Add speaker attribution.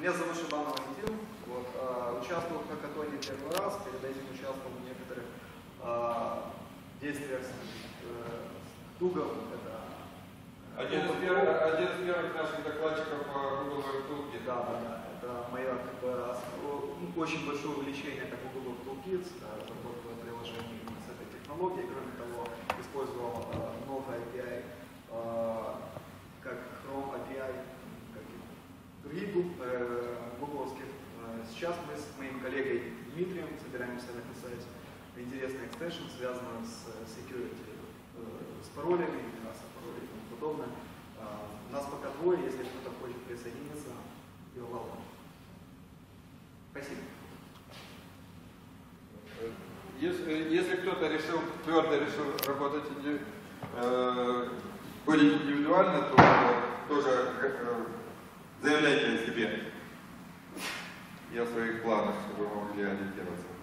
Speaker 1: Меня зовут Шабан Валентин. Вот, а, участвовал в хакатоне первый раз, перед этим участвовал в некоторых а, действиях с, э, с Тугом. Это
Speaker 2: Один из первых, один из первых наших докладчиков по Google Toolkit.
Speaker 1: Да, да, да. Это мое как бы, ну, очень большое увлечение как у Google Toolkits, да, разработка приложений с этой технологией. Кроме того, использовал э, много API, э, как Chrome API, как и других гу- э, гугловских. Э, Сейчас мы с моим коллегой Дмитрием собираемся написать интересный экстеншн, связанный с э, security, э, с паролями, паролями и тому подобное. А, У нас пока двое, если кто-то хочет присоединиться, you're welcome. Спасибо.
Speaker 2: Если, если кто-то решил, твердо решил работать инди- э, более индивидуально, то тоже э, заявляйте о себе и о своих планах, чтобы мы могли ориентироваться.